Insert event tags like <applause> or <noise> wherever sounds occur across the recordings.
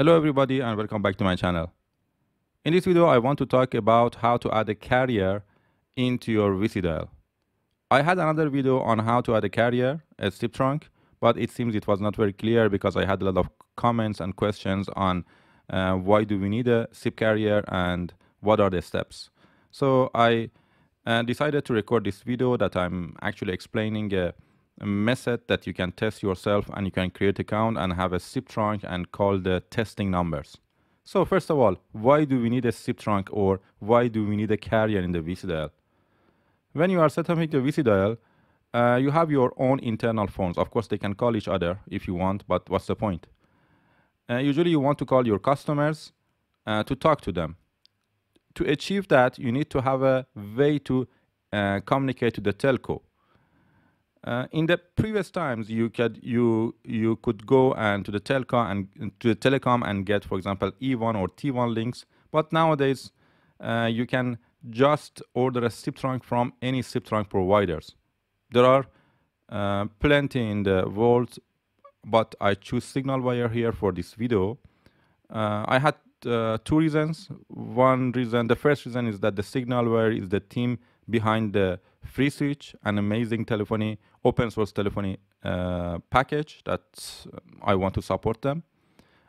Hello everybody and welcome back to my channel. In this video I want to talk about how to add a carrier into your VICIdial. I had another video on how to add a carrier, a SIP trunk, but it seems it was not very clear because I had a lot of comments and questions on uh, why do we need a SIP carrier and what are the steps. So I uh, decided to record this video that I'm actually explaining a method that you can test yourself and you can create account and have a SIP trunk and call the testing numbers. So first of all, why do we need a SIP trunk or why do we need a carrier in the VICIdial? When you are setting up the VICIdial, uh, you have your own internal phones. Of course, they can call each other if you want, but what's the point? Uh, usually you want to call your customers uh, to talk to them. To achieve that, you need to have a way to uh, communicate to the telco. Uh, in the previous times, you could you you could go and to the telecom and to the telecom and get, for example, E1 or T1 links. But nowadays, uh, you can just order a SIP trunk from any SIP trunk providers. There are uh, plenty in the world, but I choose SignalWire here for this video. Uh, I had uh, two reasons. One reason, the first reason is that the SignalWire is the team behind the FreeSwitch, an amazing telephony, open source telephony uh, package that I want to support them.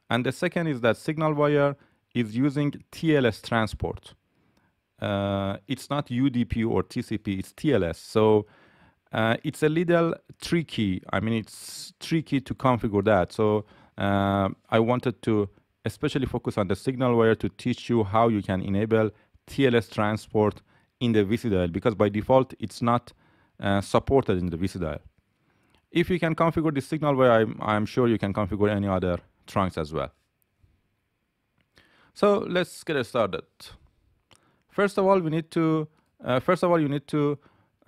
And the second is that SignalWire is using TLS transport. Uh, it's not UDP or TCP, it's TLS. So uh, it's a little tricky. I mean, it's tricky to configure that. So uh, I wanted to especially focus on the SignalWire to teach you how you can enable TLS transport in the VICIdial because by default it's not uh, supported in the VICIdial. If you can configure the SignalWire, I'm, I'm sure you can configure any other trunks as well. So let's get started. First of all, we need to, uh, first of all, you need to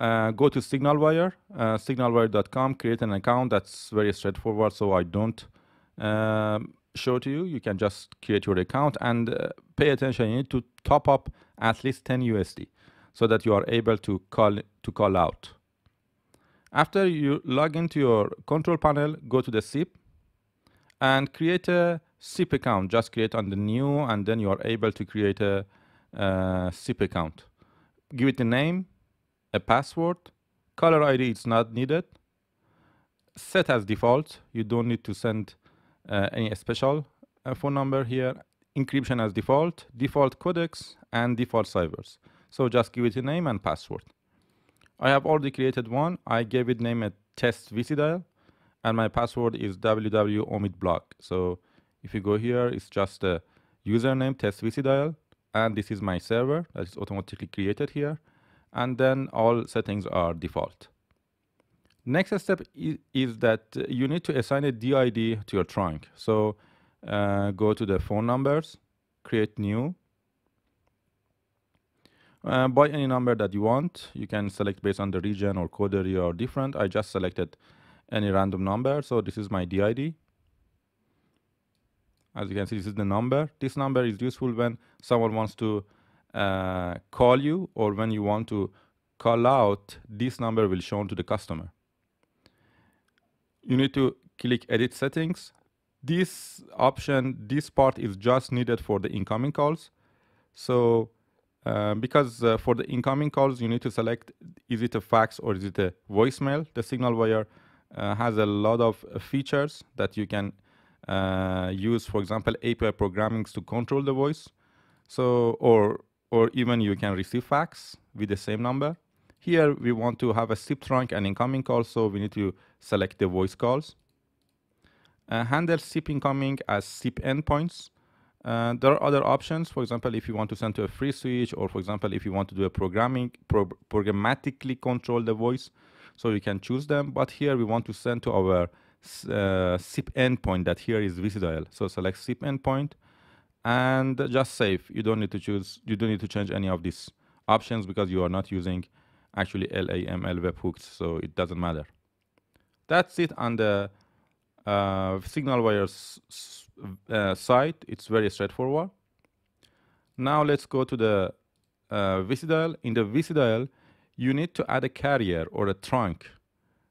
uh, go to SignalWire, uh, signalwire.com, create an account. That's very straightforward, so I don't um, show to you. You can just create your account and uh, pay attention. You need to top up at least 10 USD so that you are able to call to call out. After you log into your control panel, go to the SIP and create a SIP account. Just create on the new and then you are able to create a, a SIP account. Give it a name, a password, caller ID is not needed. Set as default, you don't need to send uh, any special uh, phone number here. Encryption as default, default codecs and default ciphers. So just give it a name and password. I have already created one. I gave it name a test VICIdial and my password is www.omitblog. So if you go here, it's just a username test VICIdial and this is my server that is automatically created here. And then all settings are default. Next step is, is that you need to assign a DID to your trunk. So uh, go to the phone numbers, create new, uh, by any number that you want. You can select based on the region or code area or different. I just selected any random number. So this is my DID. As you can see, this is the number. This number is useful when someone wants to uh, call you or when you want to call out, this number will shown to the customer. You need to click edit settings. This option, this part is just needed for the incoming calls. So uh, because uh, for the incoming calls, you need to select is it a fax or is it a voicemail. The SignalWire uh, has a lot of uh, features that you can uh, use, for example, API programming to control the voice. So, or, or even you can receive fax with the same number. Here we want to have a SIP trunk and incoming call, so we need to select the voice calls. handle SIP incoming as SIP endpoints. Uh, there are other options. For example, if you want to send to a free switch, or for example, if you want to do a programming, pro programmatically control the voice, so you can choose them. But here we want to send to our uh, SIP endpoint that here is VICIdial. So select SIP endpoint and just save. You don't need to choose, you don't need to change any of these options because you are not using actually LAML webhooks, so it doesn't matter. That's it on the uh, SignalWire uh, site. It's very straightforward. Now let's go to the uh, VICIdial. In the VICIdial, you need to add a carrier or a trunk.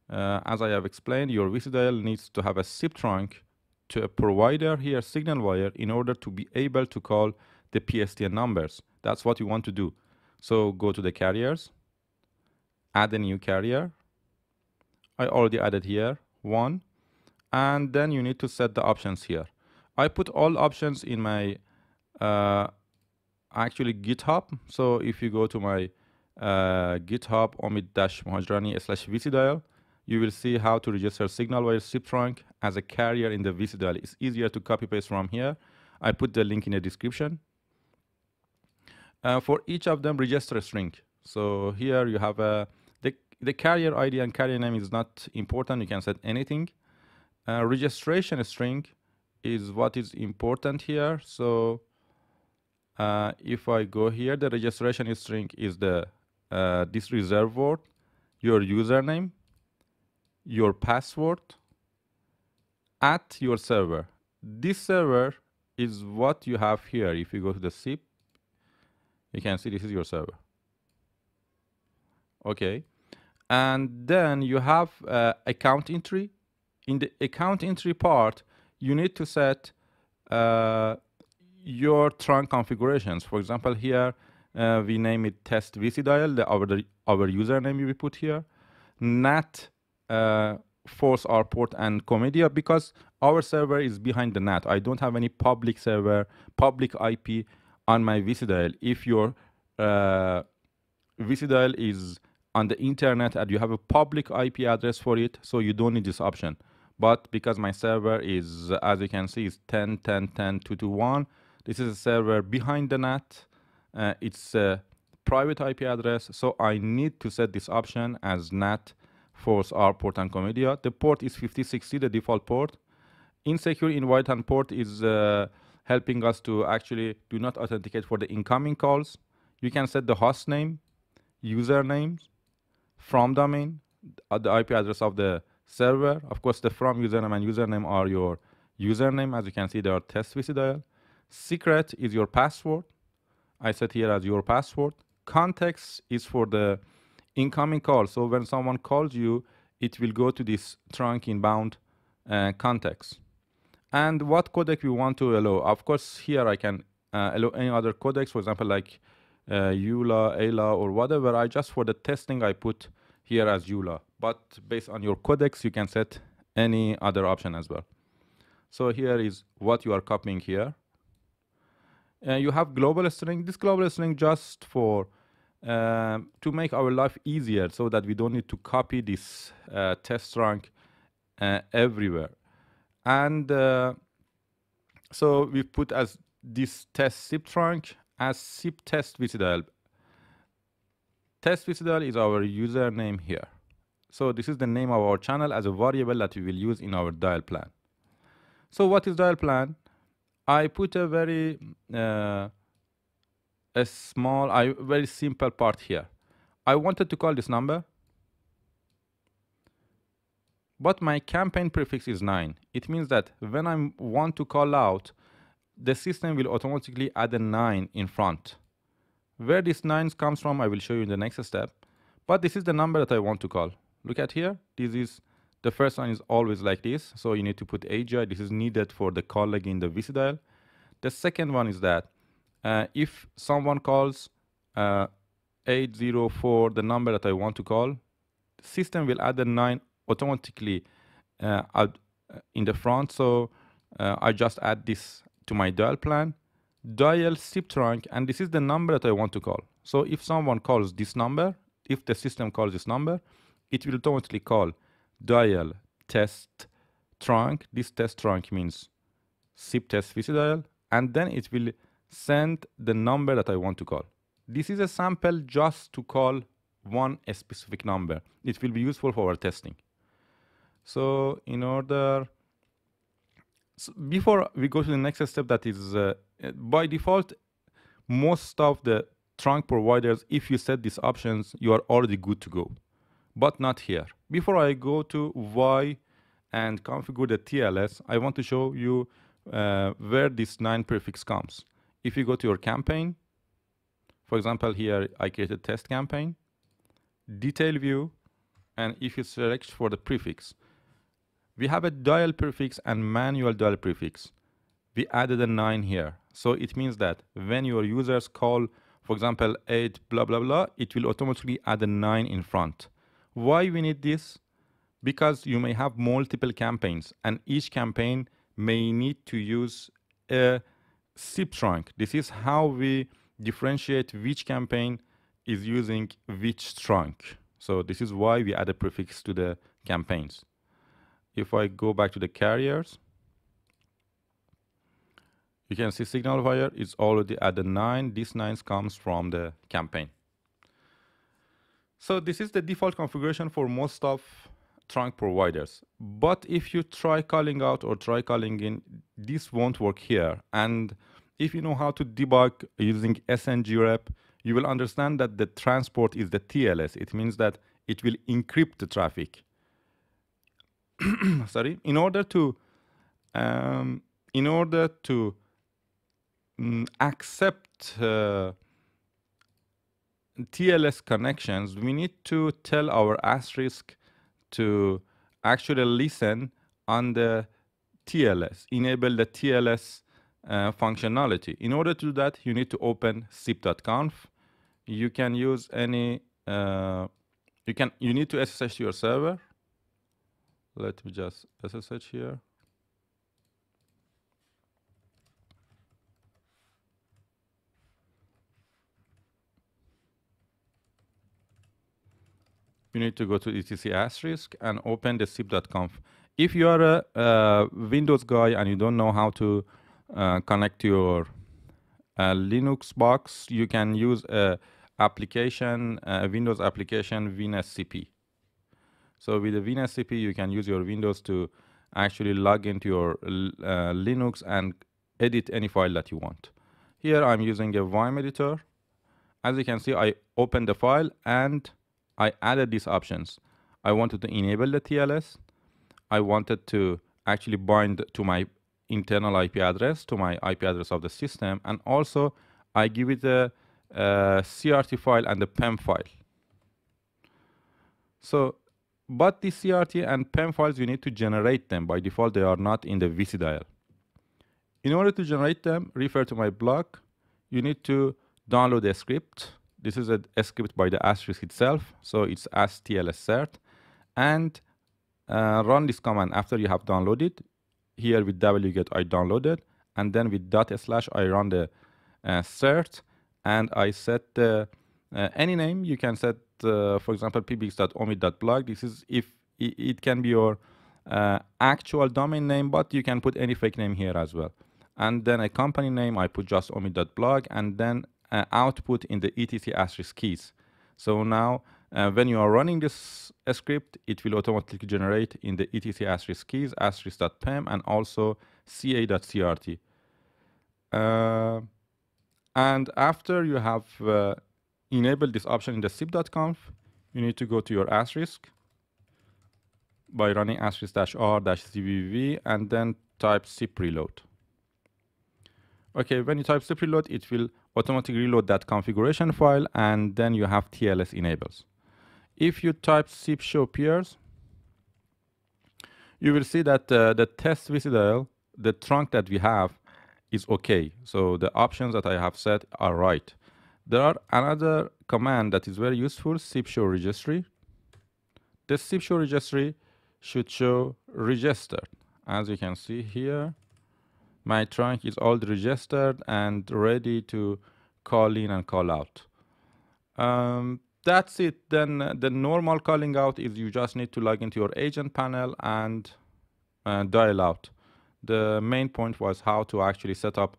Uh, as I have explained, your VICIdial needs to have a SIP trunk to a provider here, SignalWire, in order to be able to call the PSTN numbers. That's what you want to do. So go to the carriers, add a new carrier. I already added here one, and then you need to set the options here. I put all options in my uh, actually GitHub. So if you go to my uh, GitHub Omid-Mohajerani slash VICIdial, you will see how to register SignalWire SIP trunk as a carrier in the VICIdial. It's easier to copy paste from here. I put the link in the description. Uh, for each of them, register a string. So here you have a the the carrier ID and carrier name is not important. You can set anything. Uh, registration string is what is important here. So uh, if I go here, the registration string is the uh, this reserve word, your username, your password, at your server. This server is what you have here. If you go to the SIP, you can see this is your server. Okay. And then you have uh, account entry. In the account entry part, you need to set uh, your trunk configurations. For example, here uh, we name it test VICIdial, the, our, the, our username we put here. NAT uh, force our port and Comedia because our server is behind the NAT. I don't have any public server, public IP on my VICIdial. If your uh, VICIdial is on the internet and you have a public IP address for it, so you don't need this option. But because my server is, as you can see, is 10, 10, 10, 221, this is a server behind the NAT. Uh, it's a private IP address, so I need to set this option as NAT force R port and Comedia. The port is 5060, the default port. Insecure invite and port is uh, helping us to actually do not authenticate for the incoming calls. You can set the host name, username, from domain, uh, the IP address of the server. Of course, the from username and username are your username. As you can see, they are test VICIdial. Secret is your password. I set here as your password. Context is for the incoming call. So when someone calls you, it will go to this trunk inbound uh, context and what codec we want to allow. Of course, here I can uh, allow any other codecs, for example, like uh, ulaw, or whatever. I just for the testing, I put here as ulaw. But based on your codecs, you can set any other option as well. So here is what you are copying here. Uh, you have global string. This global string just for um, to make our life easier so that we don't need to copy this uh, test trunk uh, everywhere and uh, so we put as this test SIP trunk as SIP test with the Test VICIdial is our username here. So this is the name of our channel as a variable that we will use in our dial plan. So what is dial plan? I put a very uh, a small, I very simple part here. I wanted to call this number but my campaign prefix is 9. It means that when I want to call out, the system will automatically add a 9 in front. Where this 9 comes from, I will show you in the next step. But this is the number that I want to call. Look at here. This is the first one is always like this. So you need to put AGI. This is needed for the call in the VICIdial. The second one is that uh, if someone calls uh, 804, the number that I want to call, the system will add a 9 automatically uh, out uh, in the front. So uh, I just add this to my dial plan, dial SIP trunk, and this is the number that I want to call. So if someone calls this number, if the system calls this number, it will automatically call dial test trunk. This test trunk means SIP test VICIdial, and then it will send the number that I want to call. This is a sample just to call one specific number. It will be useful for our testing. So in order, so before we go to the next step that is uh, by default, most of the trunk providers, if you set these options, you are already good to go, but not here. Before I go to why and configure the TLS, I want to show you uh, where this 9 prefix comes. If you go to your campaign, for example, here I created a test campaign, detail view, and if you select for the prefix, we have a dial prefix and manual dial prefix. We added a 9 here. So it means that when your users call, for example, 8 blah, blah, blah, it will automatically add a 9 in front. Why we need this? Because you may have multiple campaigns and each campaign may need to use a SIP trunk. This is how we differentiate which campaign is using which trunk. So this is why we add a prefix to the campaigns if I go back to the carriers, you can see SignalWire is already at the 9. This 9 comes from the campaign. So this is the default configuration for most of trunk providers. But if you try calling out or try calling in, this won't work here. And if you know how to debug using SNGREP, you will understand that the transport is the TLS. It means that it will encrypt the traffic. <clears throat> sorry, in order to um, in order to mm, accept uh, TLS connections, we need to tell our asterisk to actually listen on the TLS, enable the TLS uh, functionality. In order to do that, you need to open sip.conf. You can use any, uh, you can, you need to SSH to your server let me just SSH here. You need to go to etc asterisk and open the sip.conf. If you are a, a, Windows guy and you don't know how to uh, connect your uh, Linux box, you can use a application, a Windows application, WinSCP. So with the WinSCP, you can use your Windows to actually log into your uh, Linux and edit any file that you want. Here I'm using a Vime editor. As you can see, I opened the file and I added these options. I wanted to enable the TLS. I wanted to actually bind to my internal IP address, to my IP address of the system, and also I give it a, a CRT file and a PEM file. So but the CRT and PEM files, you need to generate them. By default, they are not in the VICIdial. In order to generate them, refer to my blog. You need to download a script. This is a, a script by the asterisk itself. So it's astlscert. And uh, run this command after you have downloaded. Here with wget I downloaded. And then with dot slash I run the uh, cert. And I set uh, any name. You can set for example, pbx.omid.blog. This is if it, can be your uh, actual domain name, but you can put any fake name here as well. And then a company name, I put just omid.blog, and then uh, output in the etc asterisk keys. So now, uh, when you are running this uh, script, it will automatically generate in the etc asterisk keys asterisk.pem and also ca.crt. Uh, and after you have enable this option in the sip.conf, you need to go to your asterisk by running asterisk-r-cvv and then type sip reload. Okay, when you type sip reload, it will automatically reload that configuration file and then you have TLS enables. If you type sip show peers, you will see that uh, the test VICIdial, the trunk that we have is okay. So the options that I have set are right. There are another command that is very useful, sip show registry. The sip show registry should show registered. As you can see here, my trunk is all registered and ready to call in and call out. Um, that's it. Then uh, the normal calling out is you just need to log into your agent panel and uh, dial out. The main point was how to actually set up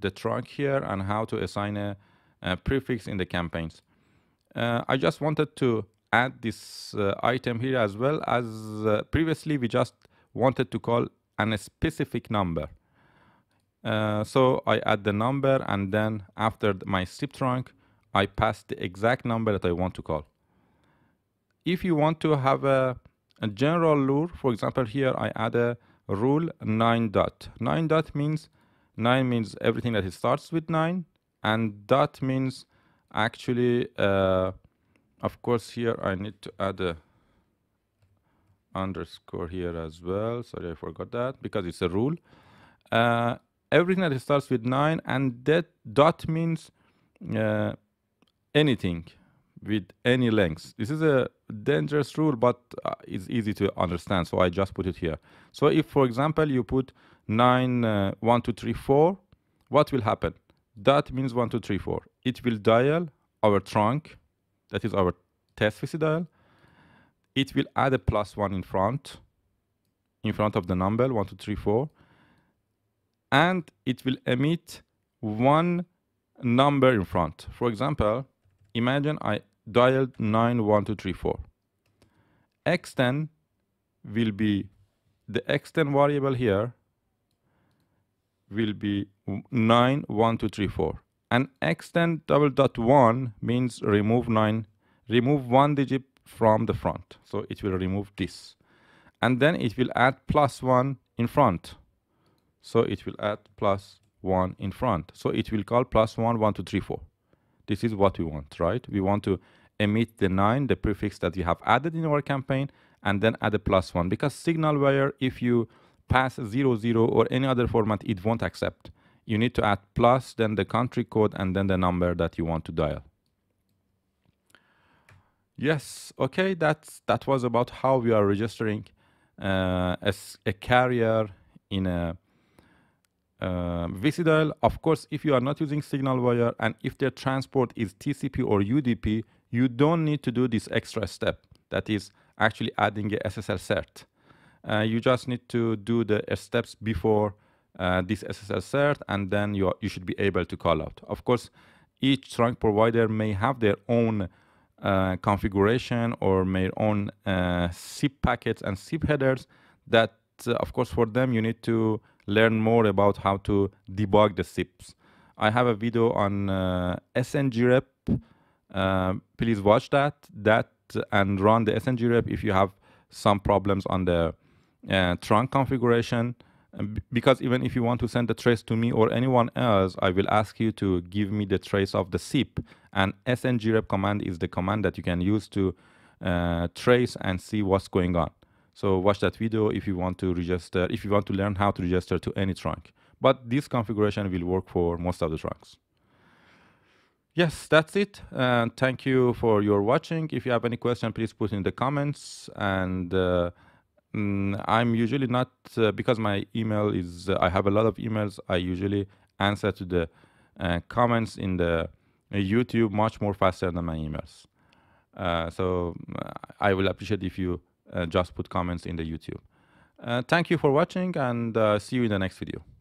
the trunk here and how to assign a prefix in the campaigns. Uh, I just wanted to add this uh, item here as well as previously we just wanted to call an a specific number. Uh, so I add the number and then after my SIP trunk, I pass the exact number that I want to call. If you want to have a, a general rule, for example, here I add a rule 9 dot. 9 dot means 9 means everything that starts with 9 and that means actually uh, of course here I need to add a underscore here as well. Sorry, I forgot that because it's a rule. Uh, everything that starts with 9 and that dot means uh, anything with any length. This is a dangerous rule, but uh, it's easy to understand, so I just put it here. So if, for example, you put 9, uh, 1, 2, 3, 4, what will happen? That means 1, 2, 3, 4. It will dial our trunk, that is our test VICIdial. It will add a plus 1 in front, in front of the number 1, 2, 3, 4. And it will emit one number in front. For example, imagine I dialed 91234. X10 will be the X10 variable here will be 91234 and X10 double dot 1 means remove 9 remove one digit from the front so it will remove this and then it will add plus 1 in front so it will add plus 1 in front so it will call plus 1 1 2 3 4 this is what we want, right? We want to emit the 9, the prefix that we have added in our campaign, and then add a plus 1. Because SignalWire, if you pass 0, 0 or any other format, it won't accept. You need to add plus, then the country code, and then the number that you want to dial. Yes, okay, that's, that was about how we are registering uh, as a carrier in a uh, of course, if you are not using SignalWire and if their transport is TCP or UDP, you don't need to do this extra step. That is actually adding a SSL cert. Uh, you just need to do the steps before uh, this SSL cert, and then you, are, you should be able to call out. Of course, each trunk provider may have their own uh, configuration or their own uh, SIP packets and SIP headers that, uh, of course, for them you need to learn more about how to debug the SIPs. I have a video on uh, SNGREP. Uh, please watch that, that and run the SNGREP if you have some problems on the uh, trunk configuration. Because even if you want to send the trace to me or anyone else, I will ask you to give me the trace of the SIP. And SNGREP command is the command that you can use to uh, trace and see what's going on. So watch that video if you want to register, if you want to learn how to register to any trunk. But this configuration will work for most of the trunks. Yes, that's it. And thank you for your watching. If you have any question, please put in the comments. And uh, mm, I'm usually not, uh, because my email is, uh, I have a lot of emails, I usually answer to the uh, comments in the uh, YouTube much more faster than my emails. So I will appreciate if you just put comments in the YouTube. Thank you for watching and see you in the next video.